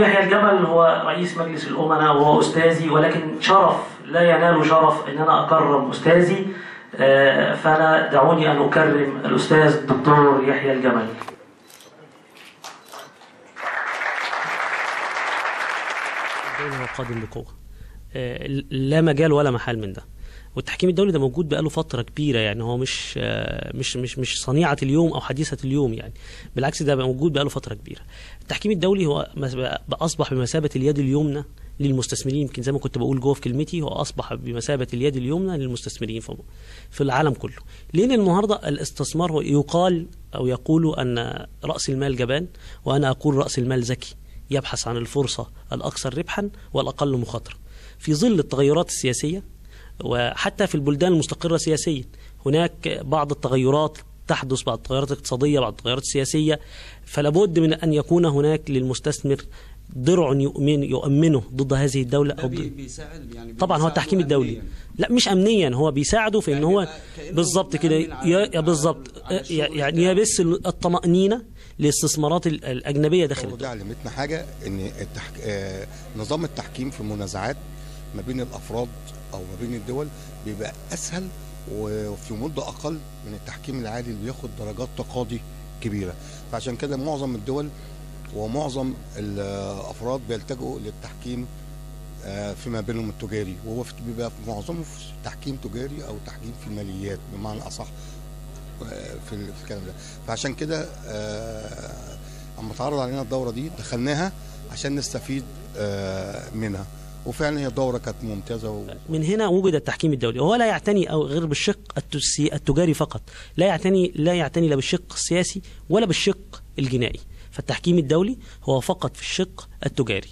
يحيى الجمل هو رئيس مجلس الأمناء وهو أستاذي ولكن شرف لا ينال شرف أن أنا أكرم أستاذي. آه، فأنا دعوني أن أكرم الأستاذ الدكتور يحيى هو قادم بقوة آه، لا مجال ولا محال من ده. والتحكيم الدولي ده موجود بقاله فترة كبيرة يعني هو مش مش مش مش صنيعة اليوم أو حديثة اليوم يعني. بالعكس ده بقى موجود بقاله فترة كبيرة. التحكيم الدولي هو أصبح بمثابة اليد اليمنى للمستثمرين. يمكن زي ما كنت بقول جوه في كلمتي هو أصبح بمثابة اليد اليمنى للمستثمرين في العالم كله. لأن النهاردة الاستثمار هو يقال أو يقول أن رأس المال جبان وأنا أقول رأس المال ذكي يبحث عن الفرصة الأكثر ربحا والأقل مخاطرة. في ظل التغيرات السياسية وحتى في البلدان المستقرة سياسيا. هناك بعض التغيرات تحدث بعض التغيرات الاقتصادية بعض التغيرات السياسية. فلا بد من أن يكون هناك للمستثمر درع يؤمن يؤمنه ضد هذه الدولة ده أو بي- ضد بيساعد يعني طبعا هو التحكيم الدولي أمنياً. لا مش امنيا هو بيساعده في إن يعني هو بالظبط كده بالظبط يعني. يبث الطمأنينة للاستثمارات ال- الأجنبية داخل ودي الدولة. علمتنا حاجة إن التحك... آه... نظام التحكيم في المنازعات ما بين الأفراد أو ما بين الدول بيبقى أسهل وفي مدة أقل من التحكيم العادي اللي بياخد درجات تقاضي كبيرة. فعشان كده معظم الدول ومعظم الأفراد بيلتجئوا للتحكيم آه، فيما بينهم التجاري. وهو بيبقى معظمه في تحكيم تجاري أو تحكيم في الماليات بمعنى أصح آه، في ال- في الكلام ده. فعشان كده آه، أما اتعرض علينا الدورة دي دخلناها عشان نستفيد منها. وفعلا هي الدوره كانت ممتازة و... من هنا وجد التحكيم الدولي. وهو لا يعتني أو غير بالشق التجاري فقط. لا يعتني لا يعتني لا بالشق السياسي ولا بالشق الجنائي. فالتحكيم الدولي هو فقط في الشق التجاري.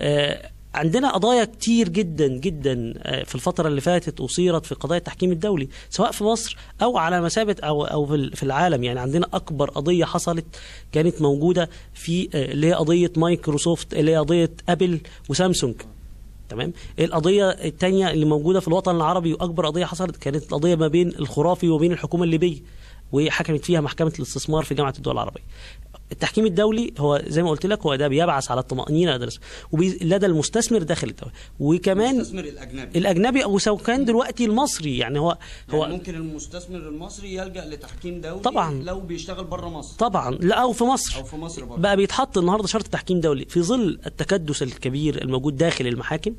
آه، عندنا قضايا كتير جدا جدا آه، في الفترة اللي فاتت أثيرت في قضايا التحكيم الدولي سواء في مصر أو على مثابة أو أو في العالم. يعني عندنا أكبر قضية حصلت كانت موجودة في آه، اللي هي قضية مايكروسوفت اللي هي قضية أبل وسامسونج. تمام؟ القضية الثانية اللي موجودة في الوطن العربي وأكبر قضية حصلت؟ كانت القضية ما بين الخرافي وبين الحكومة الليبية. وحكمت فيها محكمة الاستثمار في جامعة الدول العربية. التحكيم الدولي هو زي ما قلت لك هو ده بيبعث على الطمأنينة لدى وبي- لدى المستثمر داخل الدولة. وكمان المستثمر الأجنبي. الأجنبي أو سواء كان دلوقتي المصري يعني هو هو هو ممكن المستثمر المصري يلجأ لتحكيم دولي طبعاً. لو بيشتغل بره مصر. طبعا. لا أو في مصر. أو في مصر برضه بقى بيتحط النهارده شرط تحكيم دولي. في ظل التكدس الكبير الموجود داخل المحاكم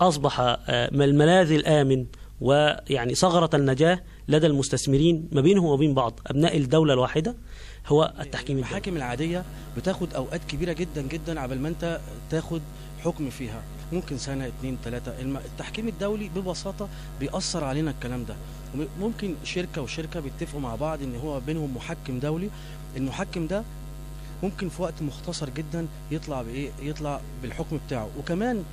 أصبح آه، الملاذ الآمن ويعني ثغرة النجاة لدى المستثمرين ما بينهم وبين بعض أبناء الدولة الواحدة هو التحكيم المحاكم العادية بتاخد أوقات كبيرة جدا جدا عبال ما أنت تاخد حكم فيها. ممكن سنة اتنين تلاتة. التحكيم الدولي ببساطة بيأثر علينا الكلام ده. ممكن شركة وشركة بيتفقوا مع بعض إن هو بينهم محكم دولي. المحكم ده ممكن في وقت مختصر جدا يطلع بإيه؟ يطلع بالحكم بتاعه. وكمان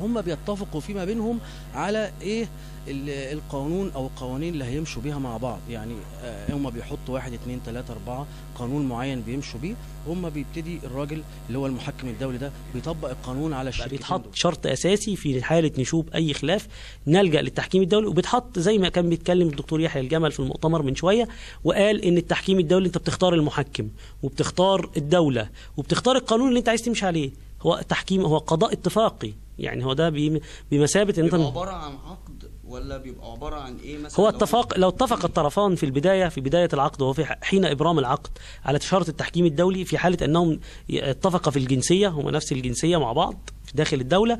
هم بيتفقوا فيما بينهم على إيه؟ ال- القانون أو القوانين اللي هيمشوا بيها مع بعض. يعني آه، هم بيحطوا واحد اتنين تلاتة أربعة قانون معين بيمشوا بيه هم بيبتدي الراجل اللي هو المحكم الدولي ده بيطبق القانون على الشركتين بيتحط دول. شرط أساسي في حالة نشوب أي خلاف نلجأ للتحكيم الدولي وبيتحط زي ما كان بيتكلم الدكتور يحيى الجمل في المؤتمر من شوية وقال إن التحكيم الدولي أنت بتختار المحكم وبتختار الدولة وبتختار القانون اللي أنت عايز تمشي عليه. هو تحكيم هو قضاء اتفاقي. يعني هو ده بمثابة إن بيبقى انت عبارة عن عقد ولا بيبقى عبارة عن إيه مثلا هو اتفاق لو اتفق الطرفان في البداية في بداية العقد وهو في حين إبرام العقد على شرط التحكيم الدولي في حالة أنهم اتفقا في الجنسية هم نفس الجنسية مع بعض في داخل الدولة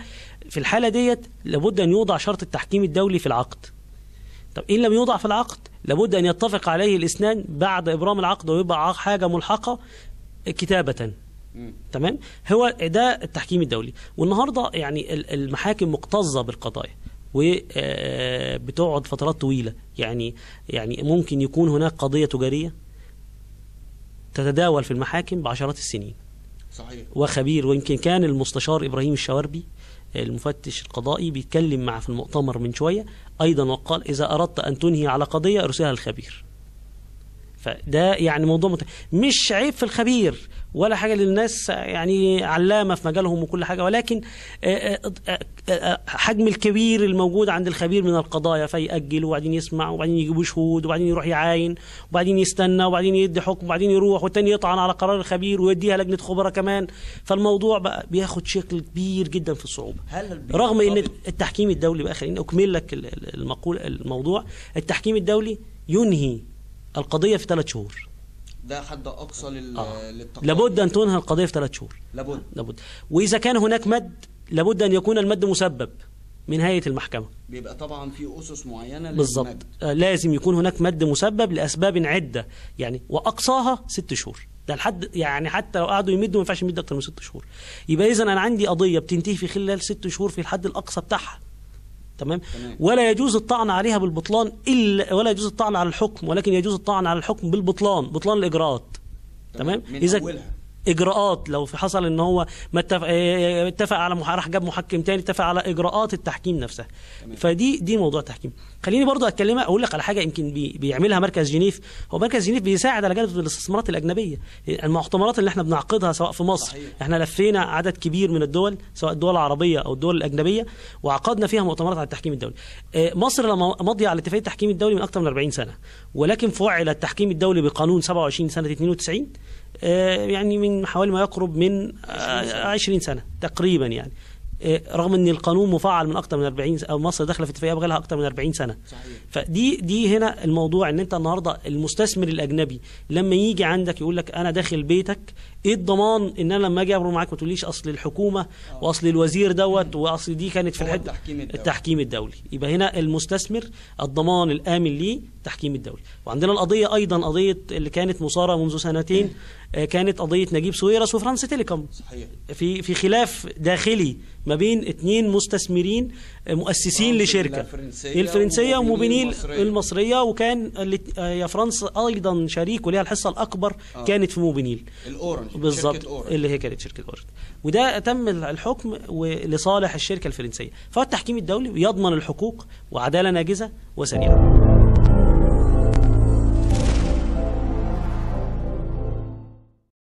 في الحالة ديت لابد أن يوضع شرط التحكيم الدولي في العقد طب إن لم يوضع في العقد لابد أن يتفق عليه الاثنان بعد إبرام العقد ويبقى حاجة ملحقة كتابة. تمام؟ هو ده التحكيم الدولي. والنهارده يعني ال- المحاكم مكتظه بالقضايا وبتقعد فترات طويلة. يعني يعني ممكن يكون هناك قضية تجارية تتداول في المحاكم بعشرات السنين. صحيح. وخبير ويمكن كان المستشار إبراهيم الشواربي المفتش القضائي بيتكلم مع في المؤتمر من شوية. أيضا وقال إذا أردت أن تنهي على قضية أرسلها الخبير فده يعني موضوع مت... مش عيب في الخبير ولا حاجة للناس يعني علامة في مجالهم وكل حاجة ولكن آه، آه، آه، حجم الكبير الموجود عند الخبير من القضايا فيأجل وبعدين يسمع وبعدين يجيبوا شهود وبعدين يروح يعاين وبعدين يستنى وبعدين يدي حكم وبعدين يروح والتاني يطعن على قرار الخبير ويديها لجنة خبراء كمان. فالموضوع بقى بياخد شكل كبير جدا في الصعوبة. هل رغم إن التحكيم الدولي بقى خليني أكمل لك ال- ال- المقول الموضوع التحكيم الدولي ينهي القضية في ثلاث شهور. ده حد أقصى لل... آه. للتقاضي لابد أن تنهي القضية في ثلاث شهور. لابد. لابد. وإذا كان هناك مد لابد أن يكون المد مسبب من هيئة المحكمة. بيبقى طبعا في أسس معينة بالظبط. آه، لازم يكون هناك مد مسبب لأسباب عدة يعني وأقصاها ست شهور. ده لحد يعني حتى لو قعدوا يمدوا ما ينفعش يمد أكتر من ست شهور. يبقى اذا أنا عندي قضية بتنتهي في خلال ست شهور في الحد الأقصى بتاعها. تمام تمام. ولا يجوز الطعن عليها بالبطلان الا ولا يجوز الطعن على الحكم ولكن يجوز الطعن على الحكم بالبطلان بطلان الإجراءات تمام إذا أولها. إجراءات. لو في حصل إن هو ما اتفق آه، اتفق على راح جاب محكم تاني اتفق على إجراءات التحكيم نفسها. تمام. فدي دي موضوع تحكيم خليني برضو اتكلم أقول لك على حاجة يمكن بي بيعملها مركز جنيف. هو مركز جنيف بيساعد على جلب الاستثمارات الأجنبية. المؤتمرات اللي إحنا بنعقدها سواء في مصر. صحيح. إحنا لفينا عدد كبير من الدول سواء الدول العربية أو الدول الأجنبية وعقدنا فيها مؤتمرات على التحكيم الدولي. آه، مصر لما ماضيه على اتفاقيه التحكيم الدولي من أكثر من 40 سنة ولكن فعل التحكيم الدولي بقانون 27 سنة 92 آه، يعني من حوالي ما يقرب من آه، 20 سنة تقريبا يعني. آه، رغم إن القانون مفعل من أكثر من 40 س- أو مصر داخله في اتفاقيه بقى لها أكثر من 40 سنة. صحيح. فدي دي هنا الموضوع إن أنت النهارده المستثمر الأجنبي لما يجي عندك يقول لك أنا داخل بيتك إيه الضمان إن أنا لما أجي أبرم معاك ما تقوليش أصل الحكومة وأصل الوزير دوت وأصل دي كانت في الحته التحكيم الدولي. التحكيم الدولي. يبقى هنا المستثمر الضمان الآمن ليه؟ التحكيم الدولي. وعندنا القضية أيضا قضية اللي كانت مثاره منذ سنتين. آه، كانت قضية نجيب سويرس و France Telecom. صحيح. في في خلاف داخلي ما بين اثنين مستثمرين آه، مؤسسين فرنسا لشركة. الفرنسية الفرنسية وموبينيل وموبينيل المصرية. المصرية وكان آه، يا فرنسا أيضا شريك وليها الحصة الأكبر آه. كانت في موبينيل. ال Orange بالظبط. اللي هي كانت شركة Orange. وده تم الحكم لصالح الشركة الفرنسية. فالتحكيم الدولي يضمن الحقوق وعدالة ناجزة وسريعة.